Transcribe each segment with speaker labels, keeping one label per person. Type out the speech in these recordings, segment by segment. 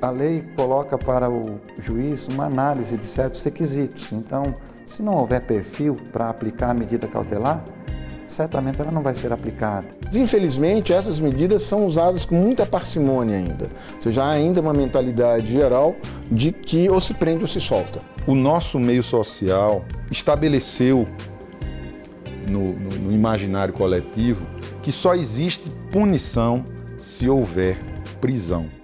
Speaker 1: A lei coloca para o juiz uma análise de certos requisitos. Então, se não houver perfil para aplicar a medida cautelar, certamente ela não vai ser aplicada.
Speaker 2: Infelizmente, essas medidas são usadas com muita parcimônia ainda. Ou seja, há ainda uma mentalidade geral de que ou se prende ou se solta.
Speaker 3: O nosso meio social estabeleceu no, no, no imaginário coletivo que só existe punição se houver prisão.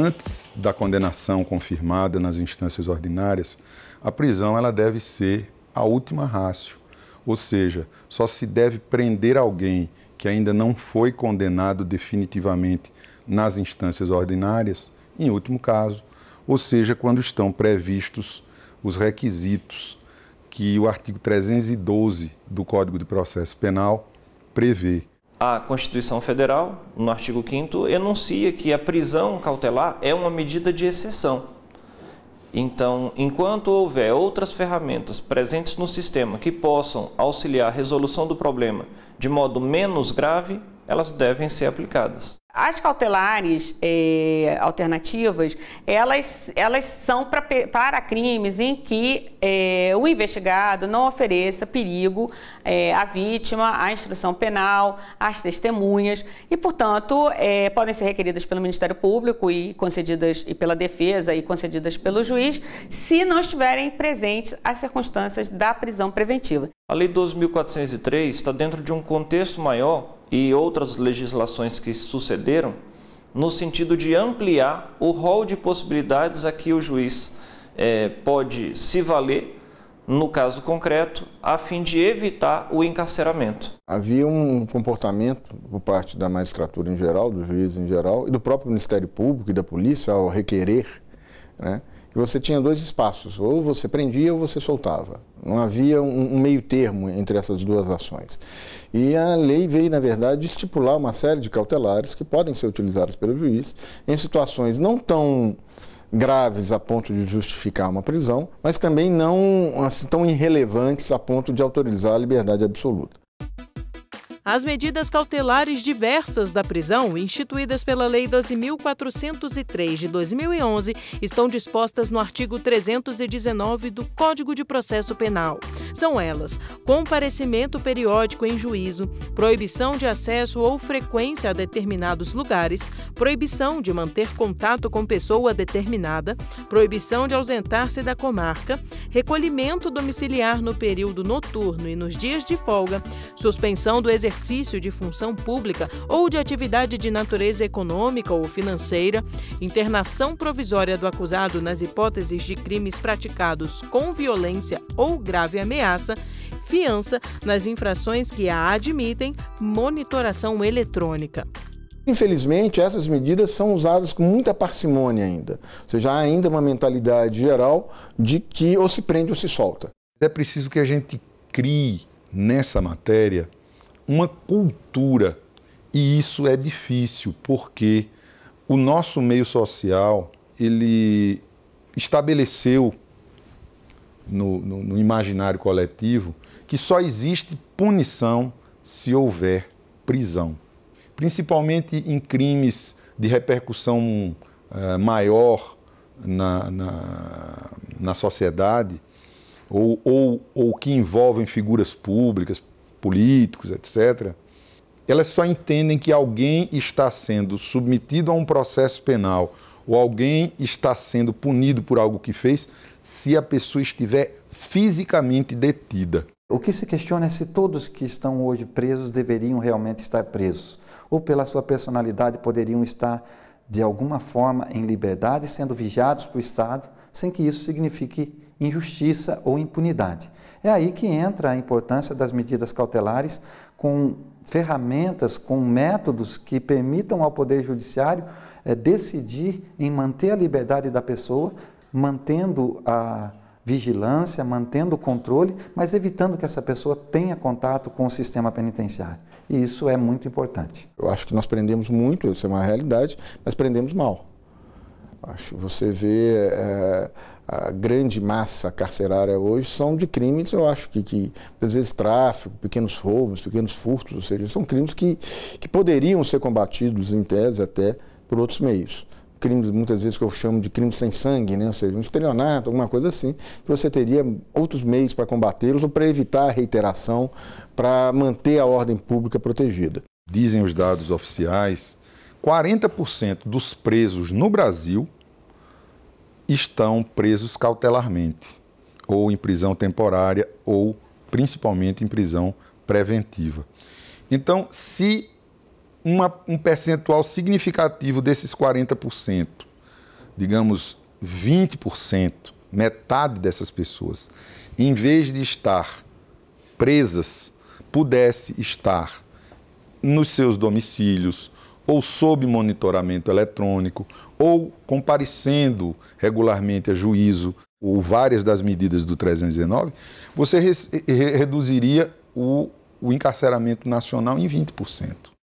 Speaker 3: Antes da condenação confirmada nas instâncias ordinárias, a prisão ela deve ser a última rácio, ou seja, só se deve prender alguém que ainda não foi condenado definitivamente nas instâncias ordinárias, em último caso, ou seja, quando estão previstos os requisitos que o artigo 312 do Código de Processo Penal prevê.
Speaker 4: A Constituição Federal, no artigo 5 enuncia que a prisão cautelar é uma medida de exceção. Então, enquanto houver outras ferramentas presentes no sistema que possam auxiliar a resolução do problema de modo menos grave, elas devem ser aplicadas.
Speaker 5: As cautelares é, alternativas, elas, elas são pra, para crimes em que é, o investigado não ofereça perigo é, à vítima, à instrução penal, às testemunhas e, portanto, podem ser requeridas pelo Ministério Público e concedidas e pela defesa e concedidas pelo juiz, se não estiverem presentes as circunstâncias da prisão preventiva.
Speaker 4: A Lei 12.403 está dentro de um contexto maior e outras legislações que sucederam, no sentido de ampliar o rol de possibilidades a que o juiz é, pode se valer no caso concreto, a fim de evitar o encarceramento.
Speaker 2: Havia um comportamento por parte da magistratura em geral, do juiz em geral, e do próprio Ministério Público e da polícia ao requerer, né, você tinha dois espaços, ou você prendia ou você soltava. Não havia um, meio termo entre essas duas ações. E a lei veio, na verdade, estipular uma série de cautelares que podem ser utilizadas pelo juiz em situações não tão graves a ponto de justificar uma prisão, mas também não assim, tão irrelevantes a ponto de autorizar a liberdade absoluta.
Speaker 6: As medidas cautelares diversas da prisão, instituídas pela Lei 12.403 de 2011, estão dispostas no artigo 319 do Código de Processo Penal. São elas: comparecimento periódico em juízo, proibição de acesso ou frequência a determinados lugares, proibição de manter contato com pessoa determinada, proibição de ausentar-se da comarca, recolhimento domiciliar no período noturno e nos dias de folga, suspensão do exercício exercício de função pública ou de atividade de natureza econômica ou financeira, internação provisória do acusado nas hipóteses de crimes praticados com violência ou grave ameaça, fiança nas infrações que a admitem, monitoração eletrônica.
Speaker 2: Infelizmente, essas medidas são usadas com muita parcimônia ainda. Ou seja, há ainda uma mentalidade geral de que ou se prende ou se solta.
Speaker 3: É preciso que a gente crie nessa matéria uma cultura. E isso é difícil, porque o nosso meio social, ele estabeleceu no, no, no imaginário coletivo que só existe punição se houver prisão. Principalmente em crimes de repercussão uh, maior na, na, na sociedade, ou, ou, ou que envolvem figuras públicas, políticos, etc., elas só entendem que alguém está sendo submetido a um processo penal ou alguém está sendo punido por algo que fez se a pessoa estiver fisicamente detida.
Speaker 1: O que se questiona é se todos que estão hoje presos deveriam realmente estar presos, ou pela sua personalidade poderiam estar de alguma forma em liberdade, sendo vigiados pelo Estado, sem que isso signifique injustiça ou impunidade. É aí que entra a importância das medidas cautelares com ferramentas, com métodos que permitam ao Poder Judiciário é, decidir em manter a liberdade da pessoa, mantendo a vigilância, mantendo o controle, mas evitando que essa pessoa tenha contato com o sistema penitenciário. E isso é muito importante.
Speaker 2: Eu acho que nós prendemos muito, isso é uma realidade, mas prendemos mal. Acho que você vê é, a grande massa carcerária hoje são de crimes, eu acho que, que às vezes tráfico, pequenos roubos, pequenos furtos, ou seja, são crimes que, que poderiam ser combatidos em tese até por outros meios. Crimes, muitas vezes, que eu chamo de crimes sem sangue, né? ou seja, um estelionato, alguma coisa assim, que você teria outros meios para combatê-los ou para evitar a reiteração, para manter a ordem pública protegida.
Speaker 3: Dizem os dados oficiais, 40% dos presos no Brasil estão presos cautelarmente, ou em prisão temporária, ou principalmente em prisão preventiva. Então, se uma, um percentual significativo desses 40%, digamos 20%, metade dessas pessoas, em vez de estar presas, pudesse estar nos seus domicílios, ou sob monitoramento eletrônico, ou comparecendo regularmente a juízo, ou várias das medidas do 319, você reduziria o, o encarceramento nacional em 20%.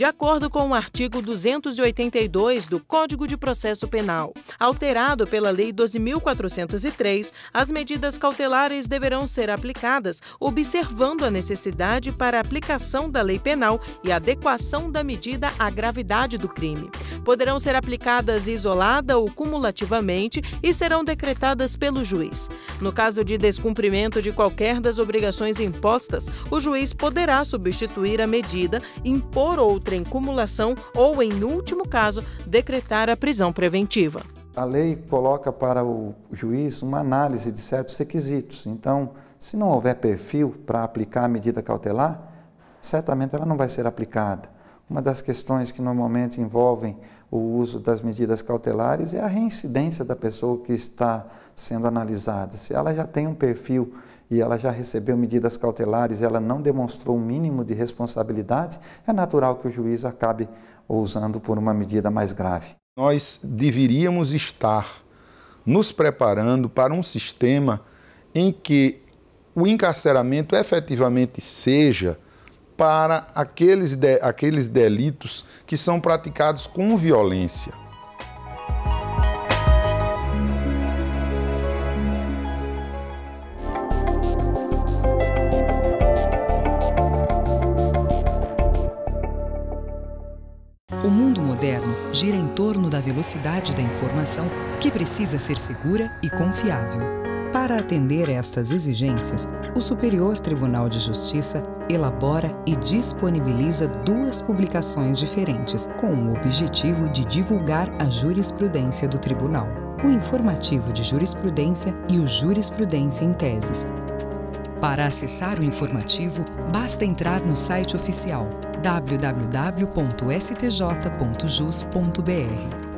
Speaker 7: De acordo com o artigo 282 do Código de Processo Penal, alterado pela Lei 12.403, as medidas cautelares deverão ser aplicadas observando a necessidade para a aplicação da lei penal e adequação da medida à gravidade do crime. Poderão ser aplicadas isolada ou cumulativamente e serão decretadas pelo juiz. No caso de descumprimento de qualquer das obrigações impostas, o juiz poderá substituir a medida, impor outra outra em cumulação ou, em último caso, decretar a prisão preventiva.
Speaker 1: A lei coloca para o juiz uma análise de certos requisitos. Então, se não houver perfil para aplicar a medida cautelar, certamente ela não vai ser aplicada. Uma das questões que normalmente envolvem o uso das medidas cautelares é a reincidência da pessoa que está sendo analisada. Se ela já tem um perfil e ela já recebeu medidas cautelares, ela não demonstrou um mínimo de responsabilidade, é natural que o juiz acabe usando por uma medida mais grave.
Speaker 3: Nós deveríamos estar nos preparando para um sistema em que o encarceramento efetivamente seja para aqueles, de, aqueles delitos que são praticados com violência.
Speaker 8: Da velocidade da informação que precisa ser segura e confiável. Para atender estas exigências, o Superior Tribunal de Justiça elabora e disponibiliza duas publicações diferentes com o objetivo de divulgar a jurisprudência do tribunal: o Informativo de Jurisprudência e o Jurisprudência em Teses. Para acessar o informativo, basta entrar no site oficial www.stj.jus.br,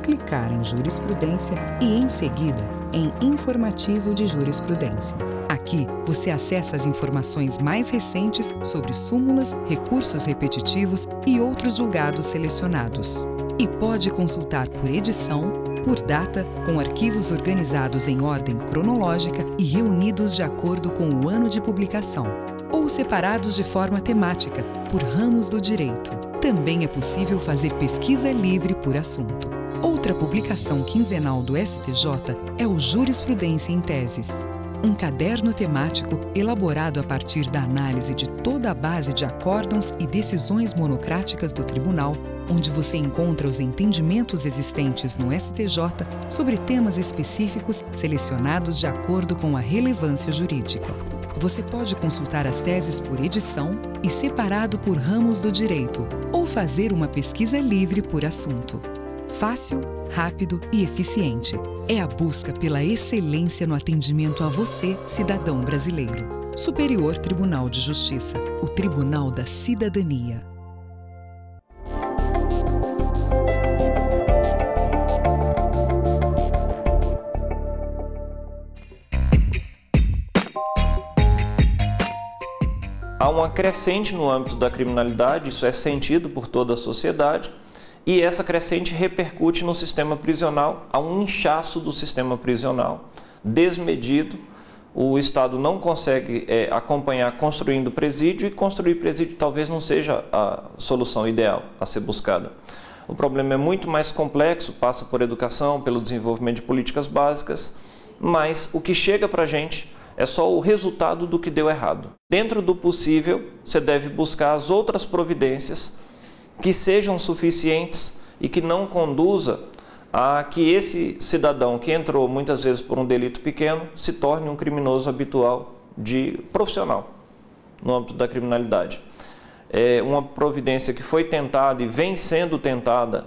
Speaker 8: clicar em Jurisprudência e, em seguida, em Informativo de Jurisprudência. Aqui você acessa as informações mais recentes sobre súmulas, recursos repetitivos e outros julgados selecionados. E pode consultar por edição, por data, com arquivos organizados em ordem cronológica e reunidos de acordo com o ano de publicação ou separados de forma temática, por ramos do direito. Também é possível fazer pesquisa livre por assunto. Outra publicação quinzenal do STJ é o Jurisprudência em Teses. Um caderno temático elaborado a partir da análise de toda a base de acórdãos e decisões monocráticas do Tribunal, onde você encontra os entendimentos existentes no STJ sobre temas específicos selecionados de acordo com a relevância jurídica. Você pode consultar as teses por edição e separado por ramos do direito, ou fazer uma pesquisa livre por assunto. Fácil, rápido e eficiente. É a busca pela excelência no atendimento a você, cidadão brasileiro. Superior Tribunal de Justiça, o Tribunal da Cidadania.
Speaker 4: há uma crescente no âmbito da criminalidade, isso é sentido por toda a sociedade, e essa crescente repercute no sistema prisional, há um inchaço do sistema prisional desmedido. O Estado não consegue é, acompanhar construindo presídio e construir presídio talvez não seja a solução ideal a ser buscada. O problema é muito mais complexo, passa por educação, pelo desenvolvimento de políticas básicas, mas o que chega para a gente é só o resultado do que deu errado. Dentro do possível, você deve buscar as outras providências que sejam suficientes e que não conduza a que esse cidadão que entrou muitas vezes por um delito pequeno se torne um criminoso habitual de profissional no âmbito da criminalidade. É uma providência que foi tentada e vem sendo tentada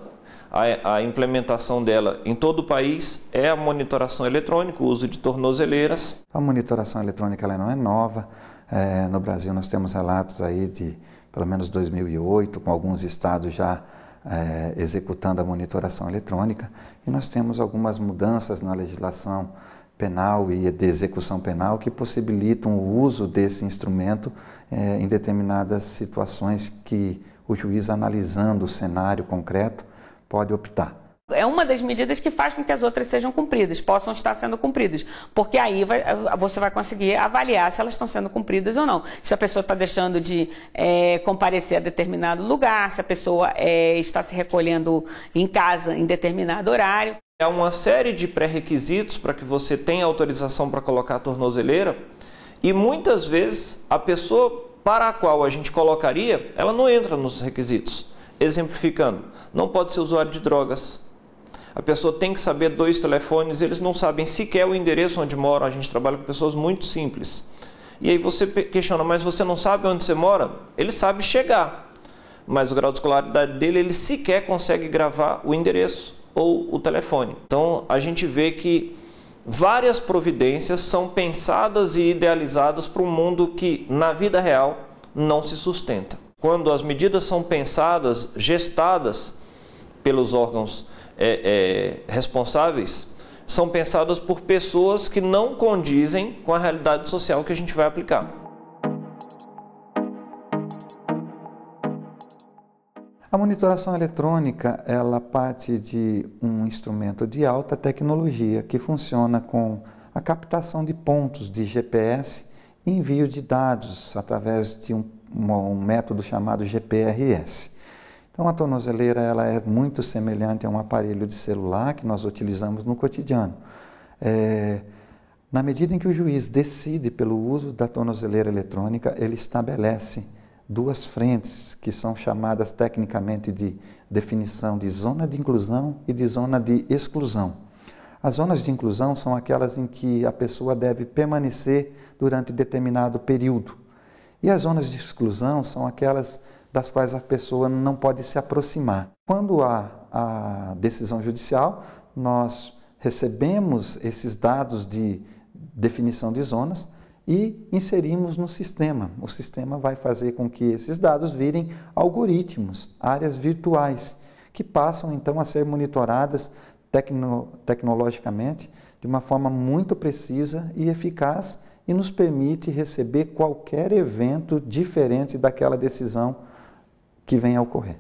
Speaker 4: a, a, implementação dela em todo o país é a monitoração eletrônica, o uso de tornozeleiras.
Speaker 1: A monitoração eletrônica ela não é nova. É, no Brasil nós temos relatos aí de pelo menos 2008, com alguns estados já é, executando a monitoração eletrônica, e nós temos algumas mudanças na legislação penal e de execução penal que possibilitam o uso desse instrumento é, em determinadas situações que o juiz, analisando o cenário concreto, pode optar.
Speaker 5: É uma das medidas que faz com que as outras sejam cumpridas, possam estar sendo cumpridas, porque aí vai, você vai conseguir avaliar se elas estão sendo cumpridas ou não. Se a pessoa está deixando de é, comparecer a determinado lugar, se a pessoa é, está se recolhendo em casa em determinado horário.
Speaker 4: Há uma série de pré-requisitos para que você tenha autorização para colocar a tornozeleira e muitas vezes a pessoa para a qual a gente colocaria, ela não entra nos requisitos. Exemplificando, não pode ser usuário de drogas, a pessoa tem que saber dois telefones, eles não sabem sequer o endereço onde moram. A gente trabalha com pessoas muito simples. E aí você questiona, mas você não sabe onde você mora? Ele sabe chegar, mas o grau de escolaridade dele, ele sequer consegue gravar o endereço ou o telefone. Então a gente vê que várias providências são pensadas e idealizadas para um mundo que na vida real não se sustenta. Quando as medidas são pensadas, gestadas pelos órgãos é, é, responsáveis são pensadas por pessoas que não condizem com a realidade social que a gente vai aplicar.
Speaker 1: A monitoração eletrônica, ela parte de um instrumento de alta tecnologia que funciona com a captação de pontos de GPS e envio de dados através de um, um método chamado GPRS. Então a tornozeleira ela é muito semelhante a um aparelho de celular que nós utilizamos no cotidiano. É, na medida em que o juiz decide pelo uso da tornozeleira eletrônica, ele estabelece duas frentes que são chamadas tecnicamente de definição de zona de inclusão e de zona de exclusão. As zonas de inclusão são aquelas em que a pessoa deve permanecer durante determinado período. E as zonas de exclusão são aquelas das quais a pessoa não pode se aproximar. Quando há a decisão judicial, nós recebemos esses dados de definição de zonas e inserimos no sistema. O sistema vai fazer com que esses dados virem algoritmos, áreas virtuais, que passam então a ser monitoradas tecno tecnologicamente de uma forma muito precisa e eficaz e nos permite receber qualquer evento diferente daquela decisão que venha a ocorrer.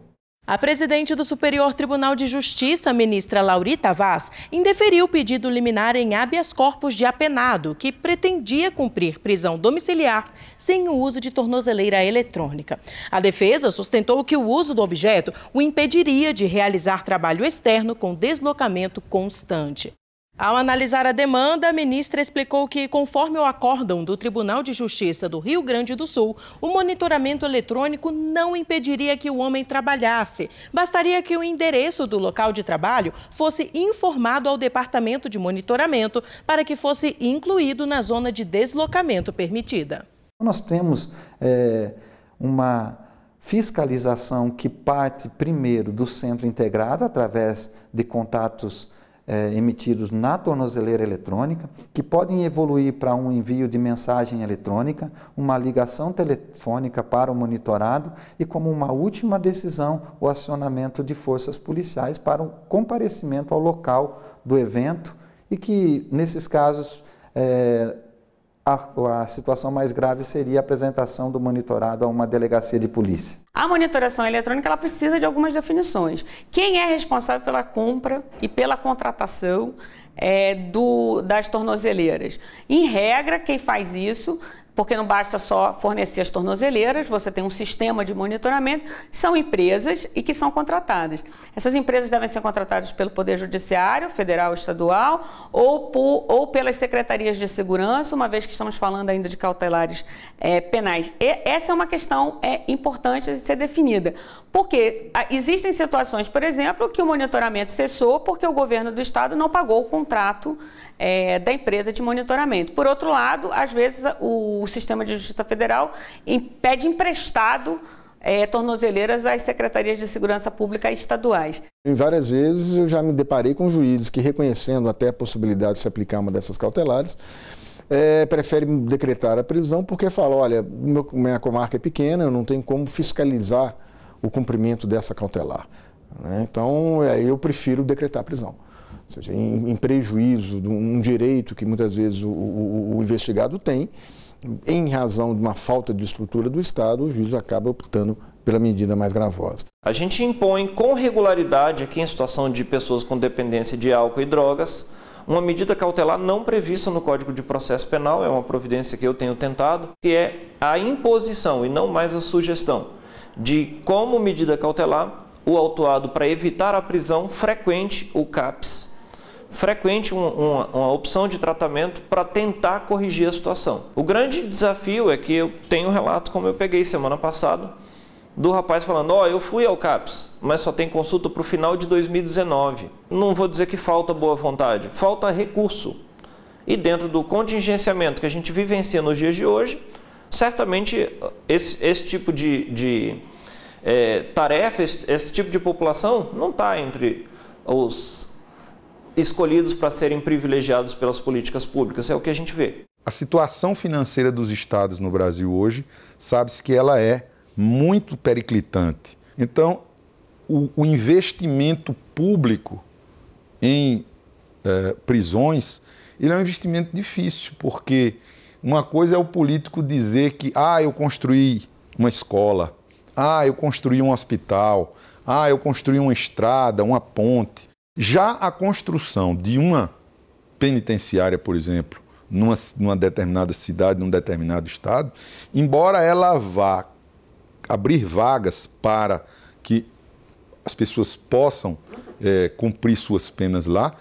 Speaker 7: A presidente do Superior Tribunal de Justiça, ministra Laurita Vaz, indeferiu o pedido liminar em habeas corpus de apenado, que pretendia cumprir prisão domiciliar sem o uso de tornozeleira eletrônica. A defesa sustentou que o uso do objeto o impediria de realizar trabalho externo com deslocamento constante. Ao analisar a demanda, a ministra explicou que, conforme o acórdão do Tribunal de Justiça do Rio Grande do Sul, o monitoramento eletrônico não impediria que o homem trabalhasse. Bastaria que o endereço do local de trabalho fosse informado ao Departamento de Monitoramento para que fosse incluído na zona de deslocamento permitida.
Speaker 1: Nós temos é, uma fiscalização que parte primeiro do centro integrado através de contatos é, emitidos na tornozeleira eletrônica, que podem evoluir para um envio de mensagem eletrônica, uma ligação telefônica para o monitorado e, como uma última decisão, o acionamento de forças policiais para o comparecimento ao local do evento e que, nesses casos, é, a, a, situação mais grave seria a apresentação do monitorado a uma delegacia de polícia.
Speaker 5: A monitoração eletrônica ela precisa de algumas definições. Quem é responsável pela compra e pela contratação é, do, das tornozeleiras? Em regra, quem faz isso porque não basta só fornecer as tornozeleiras, você tem um sistema de monitoramento, são empresas e que são contratadas. Essas empresas devem ser contratadas pelo Poder Judiciário, federal, estadual, ou, por, ou pelas secretarias de segurança, uma vez que estamos falando ainda de cautelares é, penais. E essa é uma questão é, importante de ser definida, porque a, existem situações, por exemplo, que o monitoramento cessou porque o governo do estado não pagou o contrato é, da empresa de monitoramento. Por outro lado, às vezes o sistema de justiça federal pede emprestado é, tornozeleiras às secretarias de segurança pública estaduais.
Speaker 2: Em várias vezes eu já me deparei com juízes que, reconhecendo até a possibilidade de se aplicar uma dessas cautelares, é, preferem decretar a prisão porque falam, olha, minha comarca é pequena, eu não tenho como fiscalizar o cumprimento dessa cautelar. Né? Então, é, eu prefiro decretar a prisão seja, em, em prejuízo de um direito que muitas vezes o, o, o, investigado tem, em razão de uma falta de estrutura do Estado, o juiz acaba optando pela medida mais gravosa.
Speaker 4: A gente impõe com regularidade, aqui em situação de pessoas com dependência de álcool e drogas, uma medida cautelar não prevista no Código de Processo Penal, é uma providência que eu tenho tentado, que é a imposição e não mais a sugestão de como medida cautelar o autuado para evitar a prisão frequente o CAPS frequente um, uma, uma opção de tratamento para tentar corrigir a situação. O grande desafio é que eu tenho um relato, como eu peguei semana passada, do rapaz falando: Ó, oh, eu fui ao CAPS, mas só tem consulta para o final de 2019. Não vou dizer que falta boa vontade, falta recurso. E dentro do contingenciamento que a gente vivencia nos dias de hoje, certamente esse, esse tipo de, de é, tarefa, esse, esse tipo de população não está entre os escolhidos para serem privilegiados pelas políticas públicas. É o que a gente vê.
Speaker 3: A situação financeira dos estados no Brasil hoje, sabe-se que ela é muito periclitante. Então, o, o investimento público em eh, prisões, ele é um investimento difícil, porque uma coisa é o político dizer que, ah, eu construí uma escola, ah, eu construí um hospital, ah, eu construí uma estrada, uma ponte. Já a construção de uma penitenciária, por exemplo, numa, numa determinada cidade, num determinado estado, embora ela vá abrir vagas para que as pessoas possam é, cumprir suas penas lá,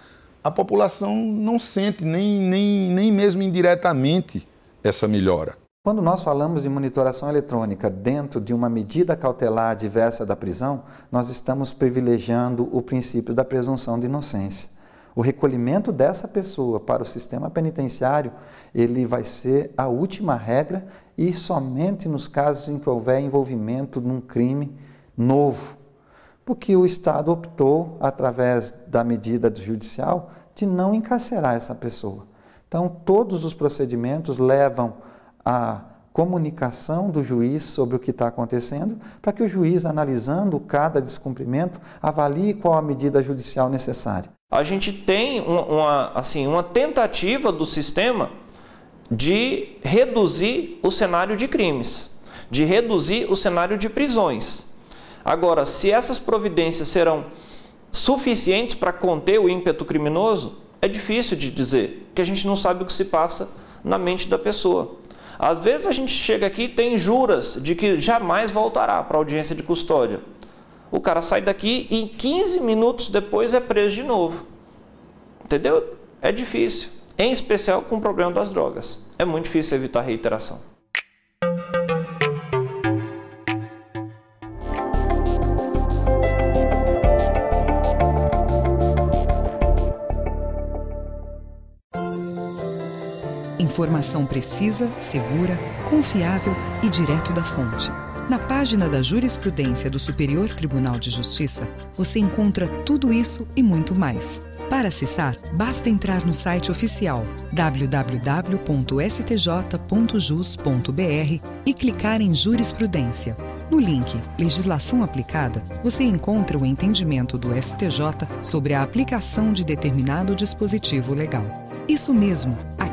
Speaker 3: a população não sente nem, nem, nem mesmo indiretamente essa melhora.
Speaker 1: Quando nós falamos de monitoração eletrônica dentro de uma medida cautelar diversa da prisão, nós estamos privilegiando o princípio da presunção de inocência. O recolhimento dessa pessoa para o sistema penitenciário, ele vai ser a última regra e somente nos casos em que houver envolvimento num crime novo, porque o Estado optou, através da medida judicial, de não encarcerar essa pessoa. Então, todos os procedimentos levam a comunicação do juiz sobre o que está acontecendo, para que o juiz, analisando cada descumprimento, avalie qual a medida judicial necessária.
Speaker 4: A gente tem uma, assim, uma tentativa do sistema de reduzir o cenário de crimes, de reduzir o cenário de prisões. Agora, se essas providências serão suficientes para conter o ímpeto criminoso, é difícil de dizer, porque a gente não sabe o que se passa na mente da pessoa. Às vezes a gente chega aqui e tem juras de que jamais voltará para a audiência de custódia. O cara sai daqui e 15 minutos depois é preso de novo. Entendeu? É difícil. Em especial com o problema das drogas. É muito difícil evitar reiteração.
Speaker 8: Informação precisa, segura, confiável e direto da fonte. Na página da Jurisprudência do Superior Tribunal de Justiça, você encontra tudo isso e muito mais. Para acessar, basta entrar no site oficial www.stj.jus.br e clicar em Jurisprudência. No link Legislação Aplicada, você encontra o entendimento do STJ sobre a aplicação de determinado dispositivo legal. Isso mesmo,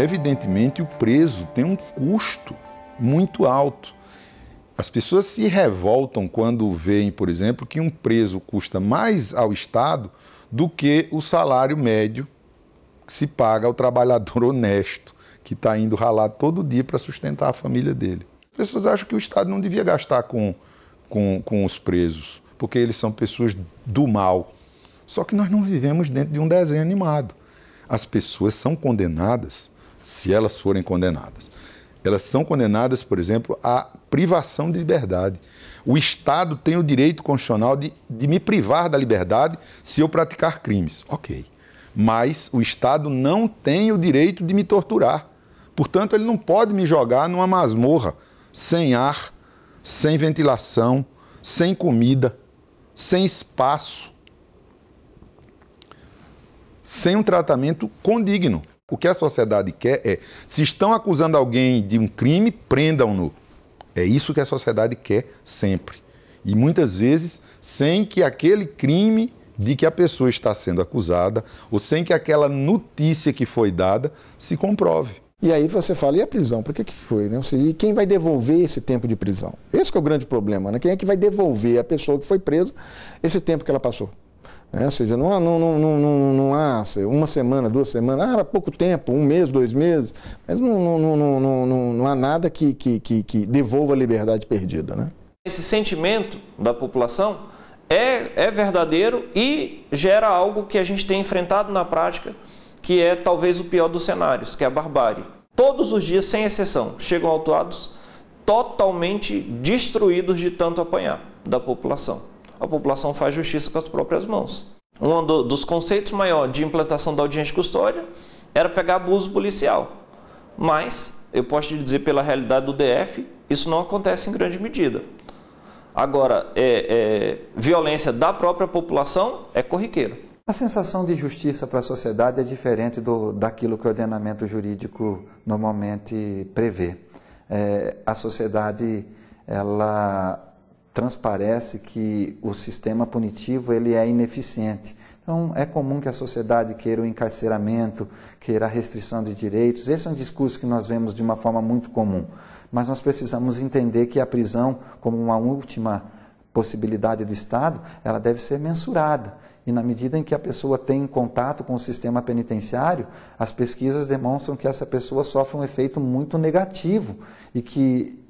Speaker 3: Evidentemente o preso tem um custo muito alto. As pessoas se revoltam quando veem, por exemplo, que um preso custa mais ao Estado do que o salário médio que se paga ao trabalhador honesto, que está indo ralar todo dia para sustentar a família dele. As pessoas acham que o Estado não devia gastar com, com, com os presos, porque eles são pessoas do mal. Só que nós não vivemos dentro de um desenho animado. As pessoas são condenadas se elas forem condenadas. Elas são condenadas, por exemplo, à privação de liberdade. O Estado tem o direito constitucional de, de me privar da liberdade se eu praticar crimes. Ok. Mas o Estado não tem o direito de me torturar. Portanto, ele não pode me jogar numa masmorra sem ar, sem ventilação, sem comida, sem espaço, sem um tratamento condigno. O que a sociedade quer é, se estão acusando alguém de um crime, prendam-no. É isso que a sociedade quer sempre. E muitas vezes sem que aquele crime de que a pessoa está sendo acusada ou sem que aquela notícia que foi dada se comprove.
Speaker 2: E aí você fala, e a prisão? Por que, que foi? Né? E quem vai devolver esse tempo de prisão? Esse é o grande problema, né? Quem é que vai devolver a pessoa que foi presa esse tempo que ela passou? É, ou seja, não há, não, não, não, não há uma semana, duas semanas, ah, pouco tempo, um mês, dois meses, mas não, não, não, não, não, há nada que, que, que, que devolva a liberdade perdida. Né?
Speaker 4: Esse sentimento da população é, é verdadeiro e gera algo que a gente tem enfrentado na prática, que é talvez o pior dos cenários, que é a barbárie. Todos os dias, sem exceção, chegam autuados totalmente destruídos de tanto apanhar da população a população faz justiça com as próprias mãos. Um dos conceitos maiores de implantação da audiência de custódia era pegar abuso policial. Mas, eu posso te dizer pela realidade do DF, isso não acontece em grande medida. Agora, é, é, violência da própria população é corriqueira.
Speaker 1: A sensação de justiça para a sociedade é diferente do, daquilo que o ordenamento jurídico normalmente prevê. É, a sociedade ela transparece que o sistema punitivo ele é ineficiente. Então, é comum que a sociedade queira o encarceramento, queira a restrição de direitos. Esse é um discurso que nós vemos de uma forma muito comum. Mas nós precisamos entender que a prisão, como uma última possibilidade do Estado, ela deve ser mensurada. E na medida em que a pessoa tem contato com o sistema penitenciário, as pesquisas demonstram que essa pessoa sofre um efeito muito negativo e que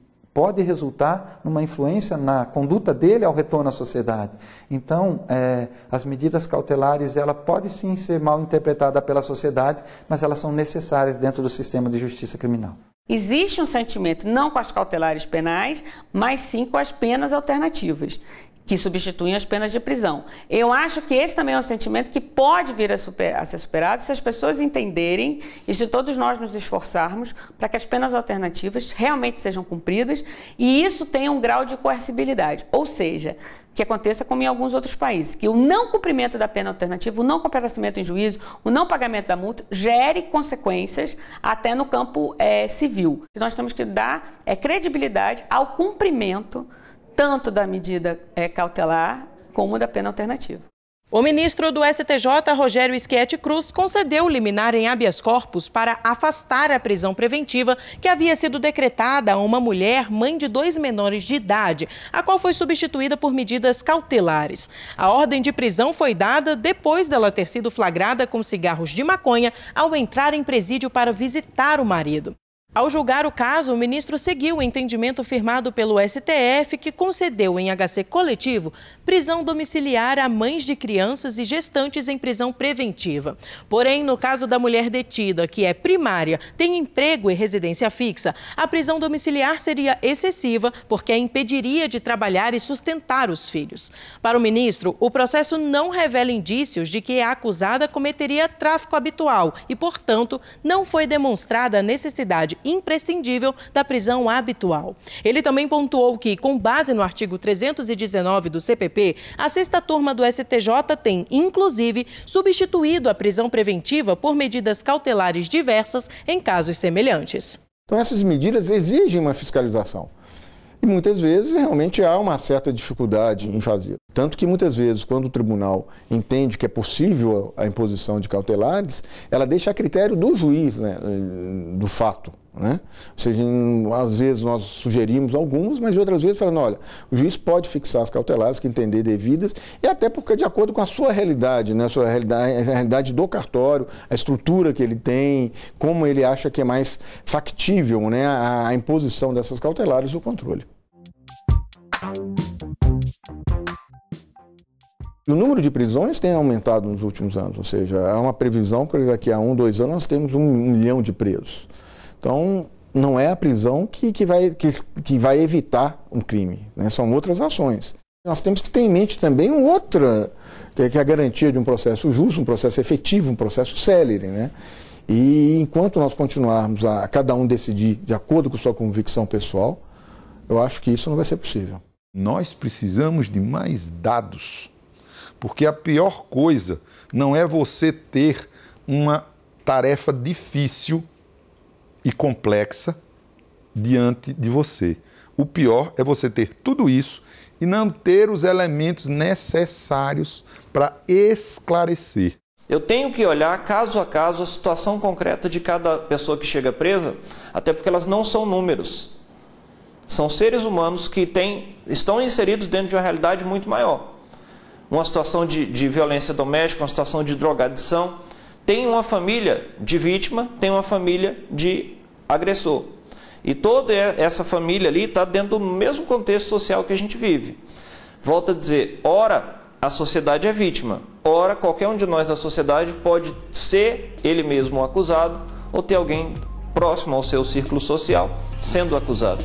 Speaker 1: pode resultar numa influência na conduta dele ao retorno à sociedade. Então, é, as medidas cautelares, ela pode sim ser mal interpretada pela sociedade, mas elas são necessárias dentro do sistema de justiça criminal.
Speaker 5: Existe um sentimento não com as cautelares penais, mas sim com as penas alternativas que substituem as penas de prisão. Eu acho que esse também é um sentimento que pode vir a, super, a ser superado se as pessoas entenderem e se todos nós nos esforçarmos para que as penas alternativas realmente sejam cumpridas e isso tenha um grau de coercibilidade, ou seja, que aconteça como em alguns outros países, que o não cumprimento da pena alternativa, o não comparecimento em juízo, o não pagamento da multa gere consequências até no campo é, civil. Nós temos que dar é, credibilidade ao cumprimento tanto da medida é, cautelar como da pena alternativa.
Speaker 7: O ministro do STJ, Rogério Schietti Cruz, concedeu liminar em habeas corpus para afastar a prisão preventiva que havia sido decretada a uma mulher, mãe de dois menores de idade, a qual foi substituída por medidas cautelares. A ordem de prisão foi dada depois dela ter sido flagrada com cigarros de maconha ao entrar em presídio para visitar o marido. Ao julgar o caso, o ministro seguiu o entendimento firmado pelo STF, que concedeu em HC coletivo prisão domiciliar a mães de crianças e gestantes em prisão preventiva. Porém, no caso da mulher detida, que é primária, tem emprego e residência fixa, a prisão domiciliar seria excessiva porque a impediria de trabalhar e sustentar os filhos. Para o ministro, o processo não revela indícios de que a acusada cometeria tráfico habitual e, portanto, não foi demonstrada a necessidade imprescindível da prisão habitual. Ele também pontuou que, com base no artigo 319 do CPP, a sexta turma do STJ tem, inclusive, substituído a prisão preventiva por medidas cautelares diversas em casos semelhantes.
Speaker 2: Então, essas medidas exigem uma fiscalização. E muitas vezes realmente há uma certa dificuldade em fazer. Tanto que muitas vezes, quando o tribunal entende que é possível a imposição de cautelares, ela deixa a critério do juiz, né, do fato. Né? Ou seja, às vezes nós sugerimos algumas, mas outras vezes falando, olha, o juiz pode fixar as cautelares que entender devidas, e até porque de acordo com a sua realidade, né? a sua realidade, a realidade do cartório, a estrutura que ele tem, como ele acha que é mais factível né? a, a imposição dessas cautelares e o controle. O número de prisões tem aumentado nos últimos anos, ou seja, há uma previsão que daqui a um, dois anos nós temos um milhão de presos. Então, não é a prisão que, que, vai, que, que vai evitar um crime, né? são outras ações. Nós temos que ter em mente também outra, que é a garantia de um processo justo, um processo efetivo, um processo célere. Né? E enquanto nós continuarmos a cada um decidir de acordo com sua convicção pessoal, eu acho que isso não vai ser possível.
Speaker 3: Nós precisamos de mais dados, porque a pior coisa não é você ter uma tarefa difícil e complexa diante de você. O pior é você ter tudo isso e não ter os elementos necessários para esclarecer.
Speaker 4: Eu tenho que olhar caso a caso a situação concreta de cada pessoa que chega presa, até porque elas não são números. São seres humanos que têm, estão inseridos dentro de uma realidade muito maior. Uma situação de, de violência doméstica, uma situação de drogadição, tem uma família de vítima, tem uma família de agressor. E toda essa família ali está dentro do mesmo contexto social que a gente vive. Volto a dizer, ora a sociedade é vítima, ora qualquer um de nós da sociedade pode ser ele mesmo acusado ou ter alguém próximo ao seu círculo social sendo acusado.